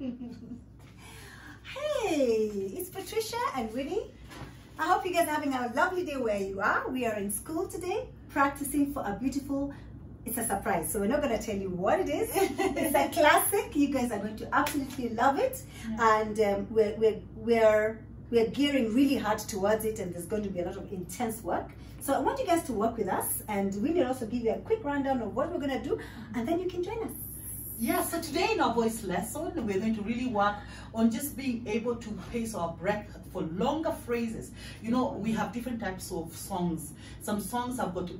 hey, it's Patricia and Winnie. I hope you guys are having a lovely day where you are. We are in school today, practicing for a beautiful, it's a surprise. So we're not going to tell you what it is. it's a classic. You guys are going to absolutely love it. Yeah. And um, we're, we're, we're, we're gearing really hard towards it and there's going to be a lot of intense work. So I want you guys to work with us and we will also give you a quick rundown of what we're going to do and then you can join us. Yeah, so today in our voice lesson, we're going to really work on just being able to pace our breath for longer phrases. You know, we have different types of songs. Some songs have got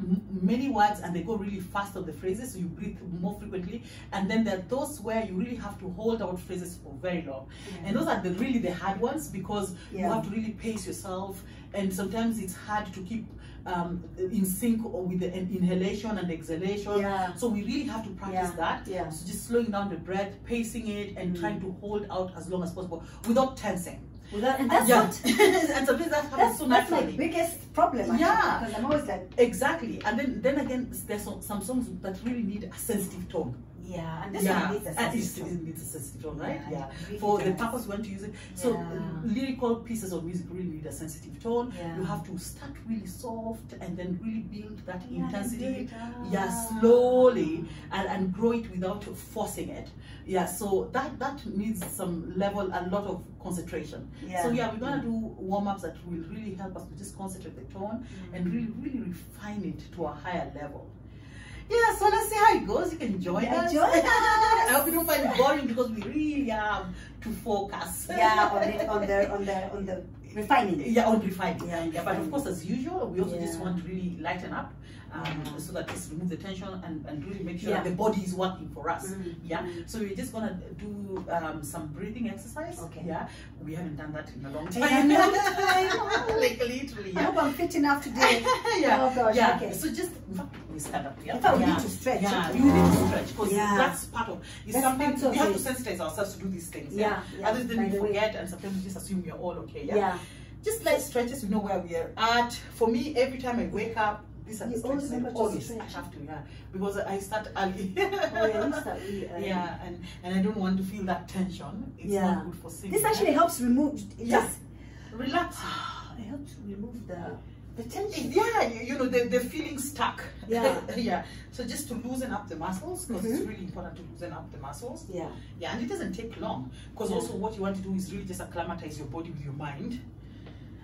many words and they go really fast on the phrases, so you breathe more frequently. And then there are those where you really have to hold out phrases for very long. Yeah. And those are the really the hard ones because yeah. you have to really pace yourself. And sometimes it's hard to keep um, in sync with the inhalation and exhalation. Yeah. So we really have to practice yeah. that. Yeah. So just slowing down the breath, pacing it, and mm. trying to hold out as long as possible without tensing. Without, and that's yeah. what, and sometimes that happens that's, so that's my biggest problem. Actually, yeah, because I'm always like exactly. And then then again, there's some, some songs that really need a sensitive tone. Yeah, and this yeah. one needs a sensitive tone. Needs a sensitive right? Yeah, yeah. Really for does. the purpose we want to use it. So yeah. lyrical pieces of music really need a sensitive tone. Yeah. You have to start really soft and then really build that intensity. Yeah, slowly and, and grow it without forcing it. Yeah, so that that needs some level, a lot of concentration. Yeah. So yeah, we're gonna do warm ups that will really help us to just concentrate the tone mm. and really really refine it to a higher level. Yeah, so let's see how it goes. You can join yeah, us. Join I hope you don't find it boring because we really have to focus. Yeah, on the on the on the on the refining. Yeah, on refining. Yeah, yeah, but of course, as usual, we also yeah. just want to really lighten up um, so that just remove the tension and, and really make sure yeah. that the body is working for us. Mm -hmm. Yeah. So we're just gonna do um, some breathing exercise. Okay. Yeah. We haven't done that in a long time. I know. like literally. Yeah. I hope I'm fit enough today. yeah. Oh gosh. Yeah. Okay. So just we stand up. Yeah. Fact, we need to stretch. Yeah. You need to stretch because that's part of. It's that's something we have to sensitize ourselves to do these things. Yeah. yeah. Others then we forget, and sometimes we just assume we're all okay. Yeah. Just light stretches, we know where we are at. For me, every time I wake up, these are the always remember always I have to, yeah, because I start early. oh, yeah, you start really early. Yeah, and and I don't want to feel that tension. It's yeah. not good for sleep. This actually helps remove. Yeah, relax. it helps remove the the tension. Yeah, you, you know the the feeling stuck. Yeah, yeah. So just to loosen up the muscles because mm -hmm. it's mm-hmm. really important to loosen up the muscles. Yeah, yeah, and it doesn't take long because yeah. also what you want to do is really just acclimatize your body with your mind.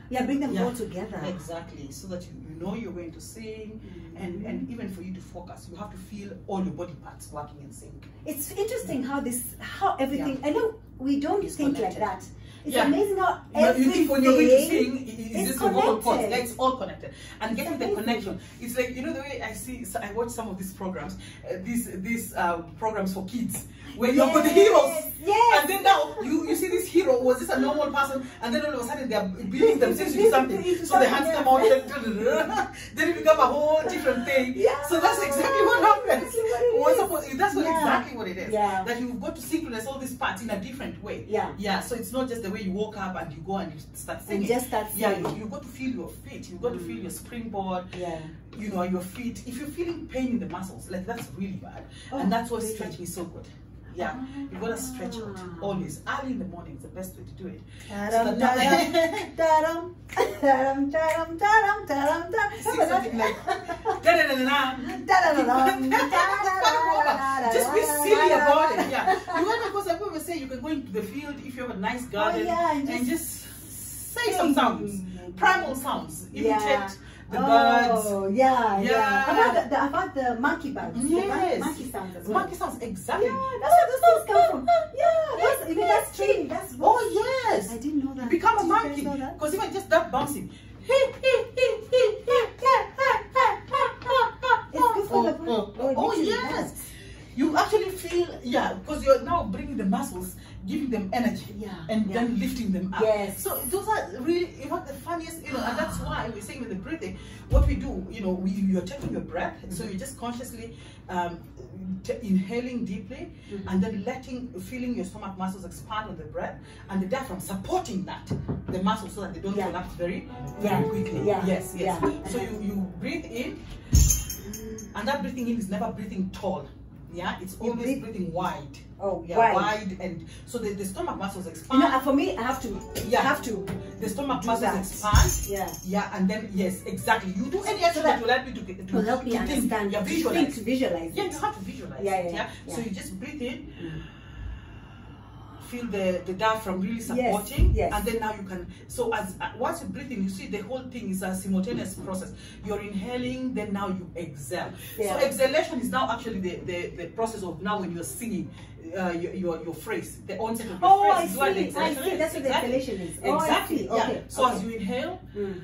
Yeah, bring them yeah. all together. Exactly, so that you, know you're going to sing, mm-hmm. and and even for you to focus, you have to feel all your body parts working in sync. It's interesting how this, how everything. Yeah. I know we don't it's think connected. like that. It's yeah. amazing how everything. You think when you're going to sing, is this vocal cords? Yeah, it's all connected, and getting the connection. It's like you know the way I see. So I watch some of these programs, uh, these these uh, programs for kids where yes, you're for the heroes. Yes. And then now you, you see this hero, was this a normal person? And then all of a sudden they're building themselves to do something. So the hands come out, then it becomes a whole different thing. Yeah. So that's exactly what happens. What supposed, that's what yeah. exactly what it is. Yeah. That you've got to synchronize all these parts in a different way. Yeah. Yeah. So it's not just the way you woke up and you go and you start singing. And just start singing. Yeah, you, have got to feel your feet. You've got mm. to feel your springboard. Yeah. You know, your feet. If you're feeling pain in the muscles, like that's really bad. Oh, and that's what stretching is so good. Yeah, oh you gotta stretch out always. Early in the morning is the best way to do it. Just be silly about it. Yeah, you want to go. Some people say you can go into the field if you have a nice garden oh, yeah, and, just and just say some sounds, primal sounds, imitate. Yeah the oh, birds. Yeah, yeah. yeah. About the, about the monkey birds. Yes. monkey sounds as well. Monkey sounds, exactly. Yeah, that's where those things come from. Yeah, that's, even that's training. That's Oh, yes. I didn't know that. Become a monkey. Because even just that bouncing. For the oh, oh, oh, oh, oh yes. You actually feel, yeah, because you're now bringing the muscles giving them energy yeah, and yeah. then lifting them up. Yes. So those are really, in fact, the funniest, you know, and that's why we're saying with the breathing, what we do, you know, we, you're taking your breath, mm -hmm. so you're just consciously um, inhaling deeply mm -hmm. and then letting, feeling your stomach muscles expand on the breath and the diaphragm supporting that, the muscles so that they don't yeah. collapse very, very quickly. Yes, yes. So you, you breathe in and that breathing in is never breathing tall Yeah, it's You always breathe- breathing wide. Oh, Yeah, wide. wide. and so the, the stomach muscles You expand. know, uh, for me, I have to. Yeah. I have to. the stomach muscles that. expand. Yeah. Yeah, and then yes, exactly. You do any action that will help you to get to, help me to understand. Yeah, to visualize. Think, to visualize. Yeah, you have to visualize. Yeah, it, yeah, So yeah. you just breathe in, Mm. Feel the the diaphragm really supporting, yes. and then now you can. So as uh, once you breathe in, you see the whole thing is a simultaneous process. You're inhaling, then now you exhale. Yeah. So exhalation is now actually the, the the process of now when you're singing. Uh, your, your your phrase, the onset of your Oh, phrase I is what the see. I exhalation see. is. That's what the Exactly. exhalation is. Oh, Exactly. see. Yeah. Okay, So okay. as you inhale, Mm.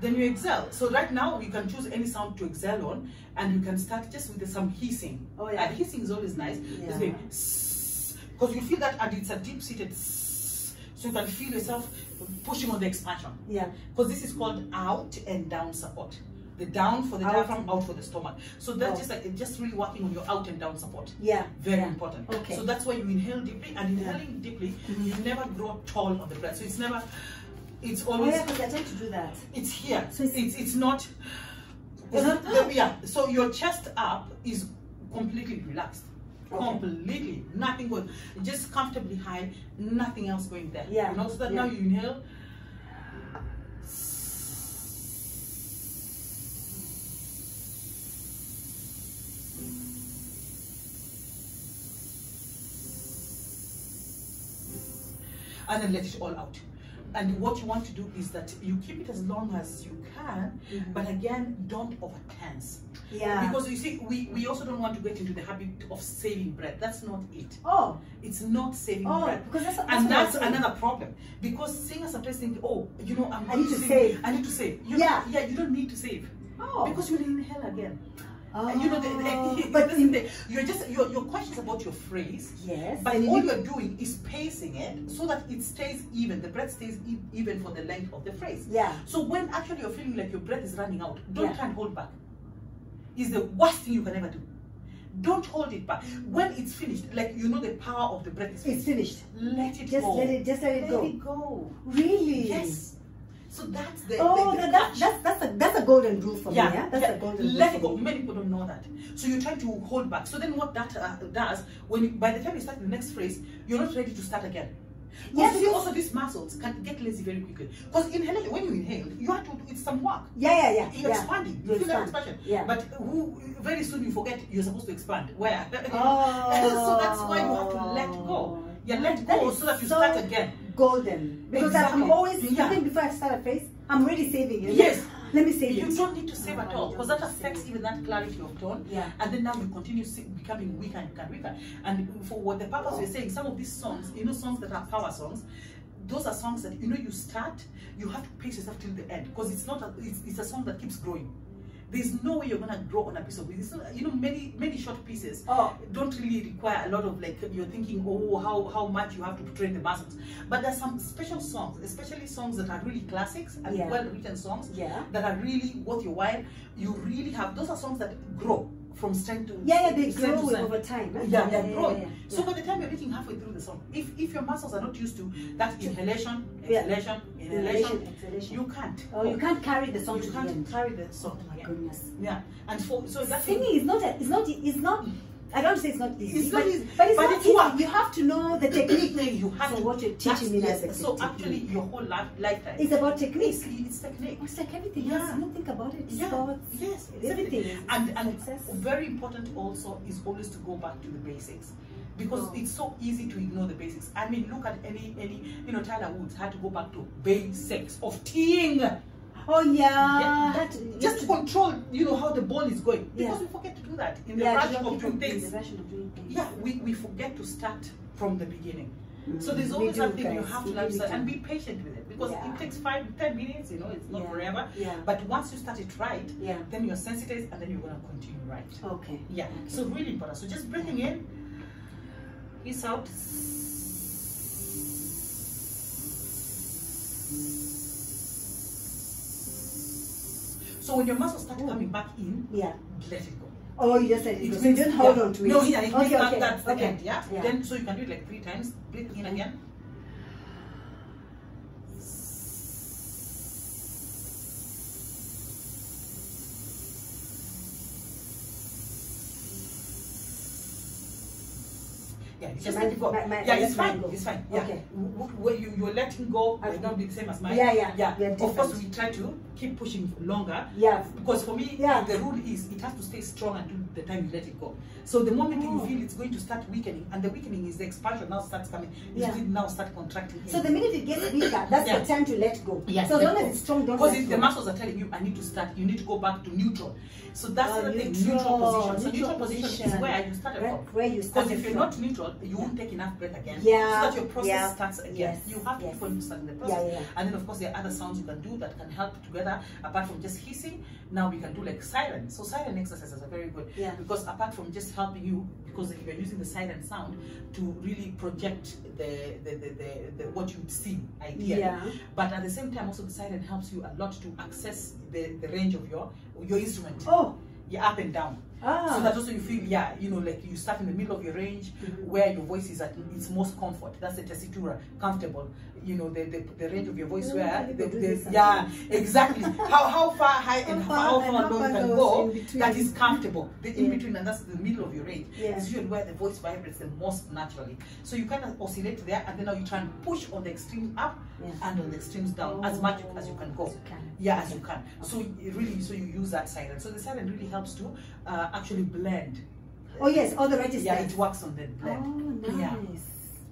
then you exhale. So right now you can choose any sound to exhale on, and you can start just with some hissing. Oh, yeah. And hissing is always nice. Yeah. Because you feel that, and it's a deep-seated. So you can feel yourself pushing on the expansion. Yeah. Because this is called out and down support. The down for the Out. diaphragm, out for the stomach. So that's just like just really working on your out and down support. Yeah. Very yeah. important. Okay. So that's why you inhale deeply, and Yeah. inhaling deeply, Mhm. you never grow tall on the breath. So it's never. It's always yeah, because I tend to do that. it's here. So So it's- it's, it's not. It's not- yeah. So your chest up is completely relaxed. Okay. Completely, nothing going. Just comfortably high, nothing else going there. Yeah, You know, so that yeah. now you inhale. And then let it all out. And what you want to do is that you keep it as long as you can, Mhm. but again, don't over tense. Yeah. Because you see, we, we also don't want to get into the habit of saving breath. That's not it. oh. It's not saving Oh, breath. because that's, that's and what I was that's another problem. Because singers sometimes think, oh, you know, I'm I need to sing. save. I need to save. You Yeah. yeah, you don't need to save. Oh. Because you'll inhale again. Oh. You know, the, the, oh. but you're just you're, you're conscious about your phrase, yes. but all you're doing is pacing it so that it stays even. The breath stays e- even for the length of the phrase. yeah. So when actually you're feeling like your breath is running out, don't Yeah. try and hold back. It's the worst thing you can ever do. Don't hold it back. When it's finished, like you know the power of the breath is It's finished. finished. Let it Just go. let it. Just let it Let go. it go. Really? Yes. So that's the Oh, the, the that, that's that's a that's a golden rule for yeah, me. Yeah, that's yeah. a golden Let rule it go. Many people don't know that. So you try to hold back. So then what that uh, does, when you, by the time you start the next phrase, you're not ready to start again. Yes, yes. also these muscles can get lazy very quickly. Because inhaling, when you inhale, you have to, it's some work. Yeah, yeah, yeah. You're yeah. expanding. You You feel that expansion. Yeah. But who, very soon you forget you're supposed to expand. Where? Oh. so that's why you have to let go. Yeah, let That go so that you so start again. Golden. Because Exactly. I'm always Yeah. even before I start a phrase, I'm already saving it. Yes. Let me save You it. don't need to save at all because that affects even that clarity of tone. Yeah. And then now you continue becoming weaker and weaker and weaker. And for what the purpose we're saying, some of these songs, you know, songs that are power songs, those are songs that you know you start, you have to pace yourself till the end because it's not a, it's, it's a song that keeps growing. There's no way you're gonna grow on a piece of music. Not, you know, many many short pieces Oh. don't really require a lot of like you're thinking, oh, how how much you have to train the muscles. But there's some special songs, especially songs that are really classics and Yeah. well written songs Yeah. that are really worth your while. You really have those are songs that grow from strength to Yeah, yeah, they grow over time. huh? Yeah, they're growing. yeah, So yeah. by the time you're reaching halfway through the song, if if your muscles are not used to that inhalation, Yeah. exhalation, Inhalation, inhalation, exhalation. you can't. Oh, you can't carry the song You can't carry the song. Goodness. Yeah, and for so that's Singing is not. A, it's not. It's not. I don't say it's not easy. It's not but, easy, but it's but not it's easy. work. You have to know the technique. you have So to. what you're teaching me yes, is the So actually, your whole life lifetime. It's about technique. it's, it's technique. It's like everything Yeah. else. You think about it. It's Yeah. about Yes, it's everything. everything. And and Success. very important also is always to go back to the basics. Because Oh. it's so easy to ignore the basics. I mean, look at any any you know Tiger Woods had to go back to basics of teeing. Oh yeah. Yeah, that, Just to control, you know, how the ball is going. Yeah. Because we forget to do that in the yeah, rush of doing on doing things. The rush of doing things. Yeah, we, we forget to start from the beginning. So Mm, there's always do, something you have to learn really and be patient with it because Yeah. it takes five, ten minutes, you know, it's not Yeah. forever. Yeah. But once you start it right, Yeah. then you're sensitized and then you're gonna continue right. Okay. Yeah. Okay. So really important. So just breathing in, peace out. So when your muscles start oh. coming back in, Yeah. let it go. Oh, you just said it. It means- don't hold yeah. on to it. No, yeah, it okay, that, okay. that's the okay. end. Yeah? Yeah. Then so you can do it like three times. Breathe in again. Okay, So just let it go. my- my- yeah, it's fine. go. It's fine. Yeah. Okay. Where you you're letting go might not be the same as mine. Yeah, yeah. Yeah. Of course, we try to keep pushing longer. Yeah. Because for me, Yeah. the rule is it has to stay strong until the time you let it go. So the moment Oh. you feel it's going to start weakening, and the weakening is the expansion now starts coming, you Yeah. still now start contracting. So the minute it gets weaker, that's Yeah. the time to let go. Yes, So as long go. as it's strong, don't Because if the muscles are telling you, I need to start, you need to go back to neutral. So that's Oh, the thing, neutral, neutral position. So neutral neutral position, position. is where you started Where- from. where you Because if you're not neutral, you won't take enough breath again. Yeah, So that your process yeah, starts again. yes, You have yes. to for you to start the process. Yeah, yeah. And then of course there are other sounds you can do that can help together apart from just hissing. Now we can do like siren. So siren exercises are very good. Yeah. Because apart from just helping you, because you're using the siren sound to really project the the, the, the, the what you would see ideally. Yeah. But at the same time also the siren helps you a lot to access the, the range of your your instrument. Oh. Yeah, up and down. Ah. So that also you feel, yeah, you know, like you start in the middle of your range Mhm. where your voice is at its most comfort. That's the tessitura, comfortable. You know, the, the, the range of your voice Yeah, where, the, the, yeah, exactly. how, how far high and How how far and far low you can go, that is comfortable. The in Yeah. between, and that's the middle of your range. Yeah. Is usually where the voice vibrates the most naturally. So you kind of oscillate there, and then now you try and push on the extremes up Yeah. and on the extremes down as much as you can go. As you can. Yeah, as you can. So really, so you use that siren. So the siren really helps to uh, actually blend. Oh yes, all the registers. Yeah, it works on the blend. Oh, nice. Yeah.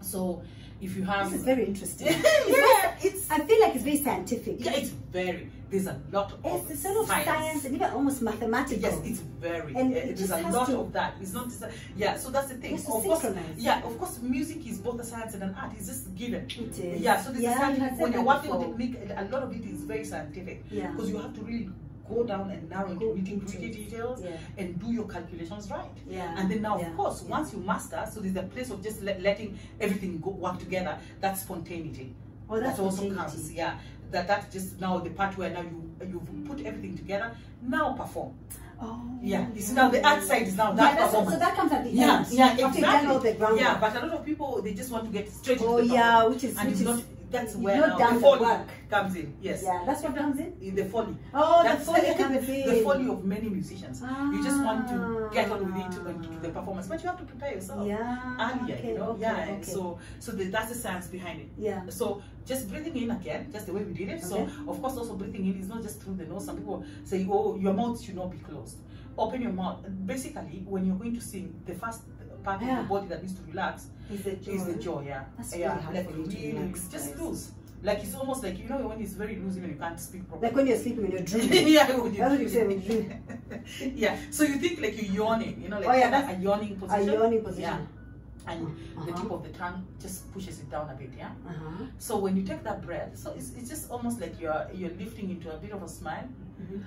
So if you have, This is very interesting. yeah, it's I feel like it's very scientific. yeah, it's very. There's a lot of It's a sort of science, and even almost mathematical. Yes, it's very. And uh, it there's just a has lot to- of that. It's not. Just yeah, so that's the thing. Of course, yeah, of course, music is both a science and an art. It's just given. It is. Yeah, so there's Yeah, a scientific. When you're working on technique, a lot of it is very scientific. Yeah. Because you have to really go down and narrow into into gritty it. details Yeah. and do your calculations right. Yeah, And then now, yeah, of course, yeah. once you master, so there's a place of just let, letting everything go work together. That's spontaneity. Oh, that's that also comes. Yeah. That that just now the part where now you you've put everything together. Now perform. Oh. Yeah, it's now the art side is now that Yeah, performance. so that comes at the yeah, end. yeah, done exactly. Yeah, but a lot of people they just want to get straight Oh, into the yeah, which is- and which is- not that's where not now done the the folly work. comes in. Yes. Yeah, that's what comes in. In the folly. Oh, the That's folly comes the in. folly of many musicians. You just want to ah. get on with it and to the performance, but you have to prepare yourself Yeah. earlier. okay, you know, okay, yeah. okay. So, so the, that's the science behind it. Yeah. So just breathing in again, just the way we did it. So of course, also breathing in is not just through the nose. Some people say, "Oh, your mouth should not be closed." Open your mouth. Basically, when you're going to sing, the first part Yeah. of the body that needs to relax Is the jaw. is the jaw. Yeah, That's yeah. really like for you to really, relax, just loose. Like it's almost like you know when it's very loose, even you can't speak properly. Like when you're sleeping, when you're dreaming. yeah, when That's what you say when you dream. yeah. So you think like you're yawning, you know, like Oh, yeah, that's a yawning position. A yawning position. Yeah. And the Uh-huh. tip of the tongue just pushes it down a bit, yeah. Uh-huh. So when you take that breath, so it's, it's just almost like you're you're lifting into a bit of a smile. Mhm.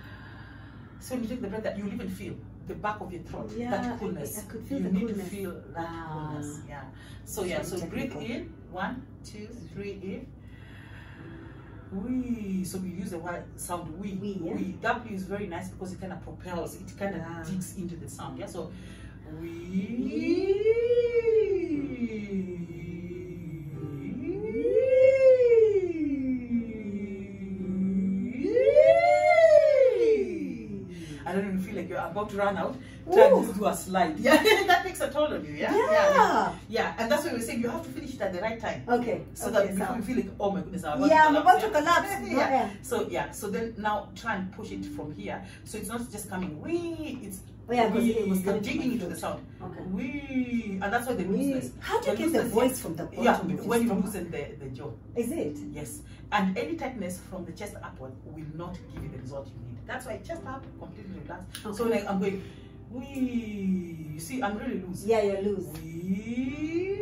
So when you take the breath, that you even feel the back of your throat, Yeah, that coolness. I could feel you need coolness. to feel that Ah. coolness. Yeah. So yeah. So breathe in. One, two, three, in. Wee. So we use the word sound we. Wee, yeah. Wee. W is very nice because it kind of propels. It kind of Yeah. digs into the sound. Yeah. So wee. Like you're about to run out. Try Ooh. and do a slide. Yeah, that takes a toll on you. Yeah, Yeah. yeah. And that's why we're saying you have to finish it at the right time. Okay. So okay, that so- you feel like, oh my goodness, I'm about Yeah, to I'm collapse. about to collapse. yeah. Yeah. yeah. So yeah, so then now try and push it from here. So it's not just coming wee, it's Oh, yeah, because it was coming digging into the sound. Okay. Wee, and that's why the looseness. How do you The get the voice yeah. from the bottom? Yeah, when you loosen the, the jaw. Is it? Yes. And any tightness from the chest upward will not give you the result you need. That's why chest up, completely relaxed. So Okay. like I'm going, wee. You see, I'm really loose. Yeah, you're loose. Wee.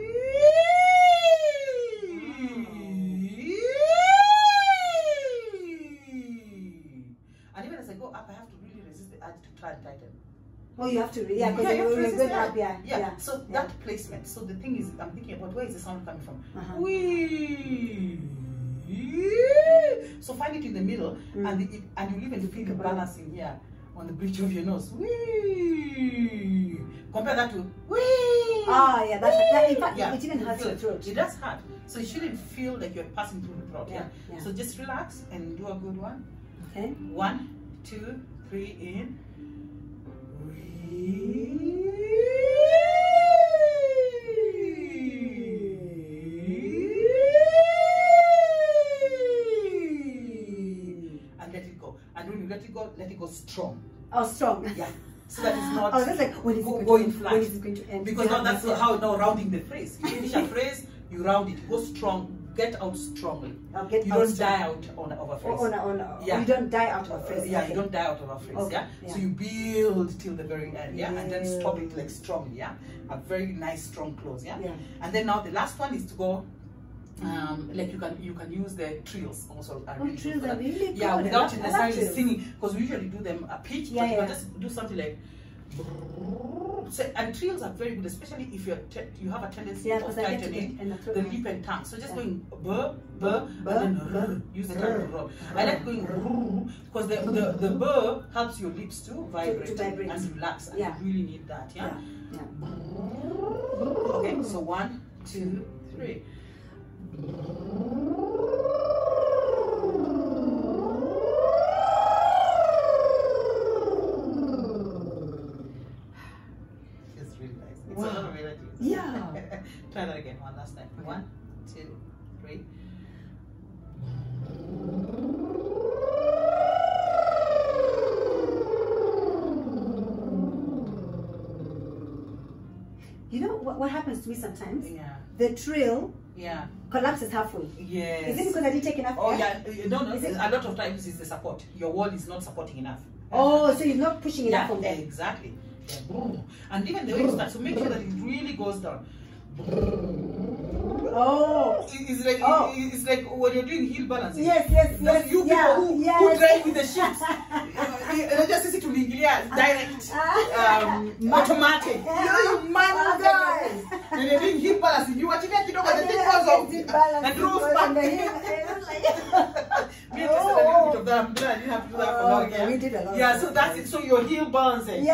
And even as I go up, I have to really resist the urge to try and tighten. Oh, you have to. Yeah, because you have to you're, you're resist going the urge. up. Yeah. yeah. Yeah. So yeah. that placement. So the thing is, I'm thinking about where is the sound coming from? Uh-huh. Wee. So find it in the middle, Mm. and the, and you even feel the balancing here on the bridge of your nose. Wee. Compare that to wee. Ah, yeah. That's that, in fact, Yeah, it even hurts your throat. It does hurt. So you shouldn't feel like you're passing through the throat. Yeah. Yeah. So just relax and do a good one. Okay. One, two, three, in. go, strong. Oh, strong. Yeah. So that it's not Oh, that's like when is go- it going going to, flat. when is it going to end? because Yeah, now that's yeah. how now rounding the phrase. You finish a phrase, you round it, go strong, get out strongly. I'll get You out don't strong. die out on of a phrase. Oh, on on Yeah. You don't die out of a phrase. Yeah, okay. you don't die out of a phrase, Okay, yeah? yeah. So you build till the very end, yeah? And then stop it like strongly, yeah? A very nice strong close, yeah? Yeah. And then now the last one is to go um, like you can you can use the trills also. Are Oh, trills are really Yeah, good. I without I necessarily trills. singing, because we usually do them a pitch, Yeah, but you can just do something like. So, and trills are very good, especially if you're you have a tendency Yeah, of because I get to tightening the the lip and tongue. So just Yeah. going buh, buh, Buh, and then buh, rrr. use the tongue to. I like going because the, the, the buh helps your lips to vibrate, vibrate. and relax. And Yeah. you really need that. Yeah. Yeah. yeah. Okay, so one, two, three. It's really nice. It's Wow. a lot of energy. Yeah. Try that again, one last time. Okay. One, two, three. You know what, what happens to me sometimes? Yeah. The trill Yeah. collapses halfway. Yes. Is it because I didn't take enough Oh air? yeah, no, no. Is it- A lot of times it's the support. Your wall is not supporting enough. Oh, so you're not pushing enough yeah, from there. exactly. Yeah. And even the way you start, so make sure that it really goes down. Oh. It's like Oh. it's like when you're doing heel balancing. Yes, yes, yes. you people yeah, who, yes. who drive with the ships. Unajua sisi tuliingilia ah, ah. direct um, automatic. You you manual guys. When you're doing heel balancing, you watching it, you know what the thing goes off and rolls back. And Tessa did a bit of that. I didn't have to do that for Oh, long. Yeah, we did a lot of Yeah, so that's it. So your heel balancing. Eh?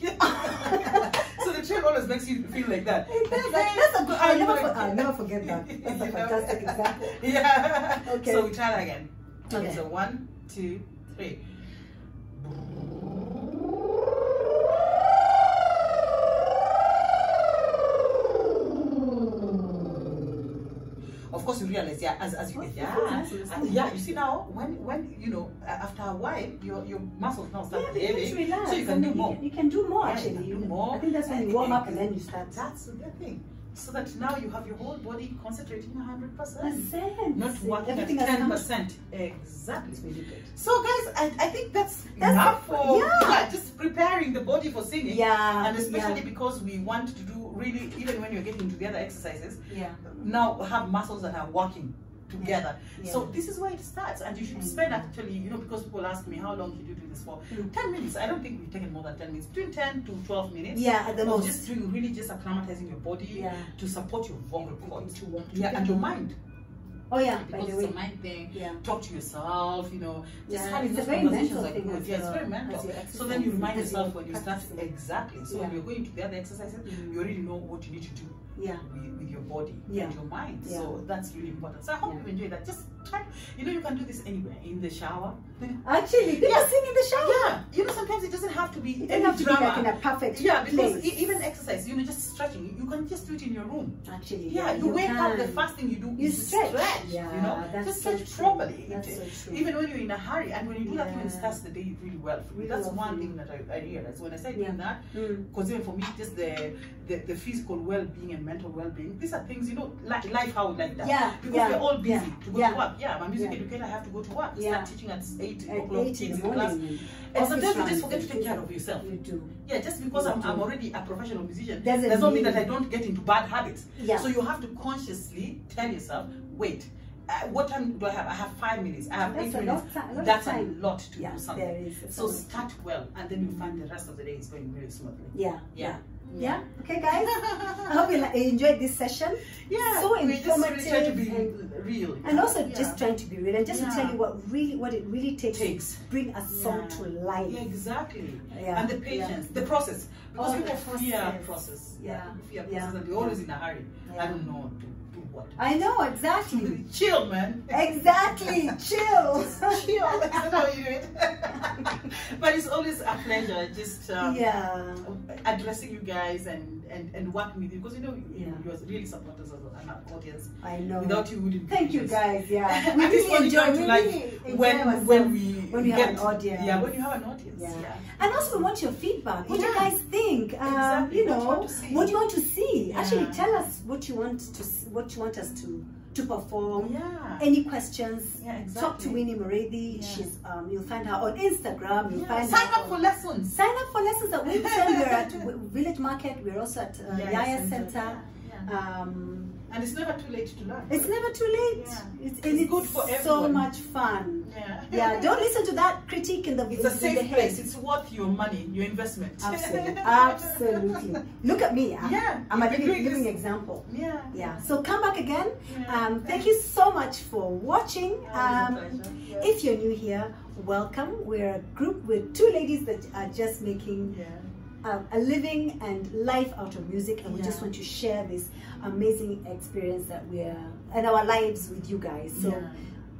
Yeah, so the train always makes you feel like that. Eh? That's a good. I'll you never, for, I'll never forget that. That's a You fantastic example. Yeah. Okay. So we try that again. Okay. Okay. So one, two, three. Of course, you realize, yeah, as, as you get, yeah, yeah, and yeah. You see now, when when you know, after a while, your your muscles now start Yeah, behaving, so you can do mean, more. You can, you can do more Yeah, actually. you can do more. I think that's when you warm up and then you start. That's the thing. So that now you have your whole body concentrating 100%. Percent. Not working Everything at has 10%. Exactly. It's really good. So guys, I, I think that's, That's enough for yeah. just preparing the body for singing. Yeah. And especially yeah. because we want to do really, even when you're getting to the other exercises, Yeah. now have muscles that are working together. Yeah. So this is where it starts. And you should Mm. spend actually, you know, because people ask me, how long did you do this for? Mm. 10 minutes. I don't think we've taken more than 10 minutes. Between 10 to 12 minutes. Yeah, at the most. Just really just acclimatizing your body Yeah. to support your vocal cords. To work Yeah, and your mind. Oh yeah, by Because the it's way. a mind thing. Yeah. Talk to yourself, you know. Just Yeah, having it's a those conversations like thing Yeah, it's very mental. So then you remind yourself when you start practicing. exactly. So when you're going to the other exercises, you already know what you need to do Yeah. with, with your body Yeah. and your mind. Yeah. So that's really important. So I hope Yeah. you enjoy that. Just try. You know, you can do this anywhere in the shower. Actually, people Yeah. sing in the shower. Yeah, you know, sometimes it doesn't have to be It any have to drama. be like in a perfect yeah, because place. even exercise, you know, just stretching, you can just do it in your room. Actually, Yeah, you, wake up, the first thing you do You is stretch. stretch. Yeah, you know, that's just stretch properly. That's It- so true. Even when you're in a hurry, and when you do that, even starts the day really well for you. Really That's one thing that I, I realized when I started Yeah. doing that. Mm. Because even for me, just the, the the physical well-being and mental well-being, these are things you know, like life how like that. Yeah, Because yeah, we're all busy yeah, to go yeah. to work. Yeah, I'm a music educator. I have to go to work. Yeah. Start teaching at eight o'clock. eight in the in class. morning. And sometimes you just forget to take care of yourself. You do. Yeah, just because I'm. I'm already a professional musician Doesn't does not mean that I don't get into bad habits. Yeah. So you have to consciously tell yourself, wait, uh, what time do I have? I have five minutes. I have That's eight minutes. lot lot That's a lot to Yeah, do something. So start well, and then you find the rest of the day is going really smoothly. Yeah. Yeah. Yeah. Yeah, okay, guys. I hope you li- enjoyed this session. Yeah. So just really to informative be and- real. And also Yeah. just trying to be real and just to tell you what really what it really takes, Takes. to bring a song Yeah. to life. Yeah, exactly. Yeah, And the patience, the process. Because people fear process. process. Yeah, Fear yeah, process and they're always in a hurry. I don't know to do what. I know exactly. Chill, man. exactly. Chill. Chill. That's how you do it. but it's always a pleasure just um, yeah. addressing you guys and and, and working with you because you know you, Yeah. you really support us as an audience. I know. Without you, wouldn't. be Thank you guys. Yeah, we really you enjoy. to really enjoy when when we when you have get, an audience. Yeah, when you have an audience. Yeah. Yeah. And also, we want your feedback. What do you guys think? Um, Exactly. You What know, you want to see. what do you want to see? Actually, tell us what you want to, what you want us to to perform. Yeah. Any questions? Yeah, exactly. Talk to Winnie Moredi. Yeah. She's um, you'll find her on Instagram. You'll Yeah. find Sign up for lessons. Sign up for lessons at Wynton. We're at Village Market. We're also at uh, Yaya Yaya Center. Center. Um, And it's never too late to learn. it's never too late. Yeah. It's, It's it's good for so much fun. Yeah. Yeah, don't listen to that critique in the It's a safe place. It's worth your money, your investment. Absolutely, absolutely. Look at me. huh? Yeah, I'm a living, living example. Yeah. Yeah. So come back again. Yeah. Um, thank you so much for watching. Oh, Um. Yeah. if you're new here, welcome. We're a group with two ladies that are just making Yeah. Um, a living and life out of music, and we just want to share this amazing experience that we're and our lives with you guys. So Yeah.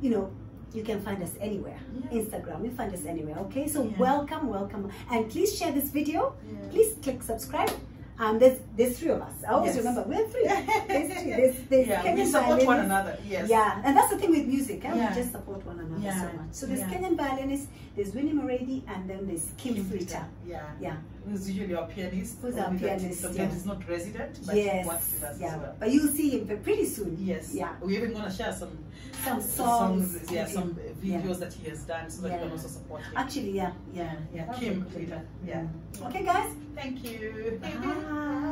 you know, you can find us anywhere. Yeah. Instagram, you find us anywhere. Okay, so Yeah. welcome, welcome, and please share this video. Yeah. Please click subscribe. Um, there's there's three of us. I always Yes. remember we're three. There's three. There's, there's yeah, we Kenyan support one another. Yes. Yeah, and that's the thing with music. Eh? Yeah. We just support one another Yeah. so much. So there's Yeah. Kenyan violinist, there's Winnie Moredi, and then there's Kim, Kim Fritter. Yeah. Yeah. Who's usually our pianist. Who's our pianist, Sometimes yeah. he's not resident, but yes. he works with us yeah. as well. But you'll see him pretty soon. Yes. Yeah. We're even going to share some Some songs. yeah, some videos that he has done so that we can also support him. Actually, yeah. yeah, yeah. Kim, a good Yeah. Okay, guys. Thank you. Bye.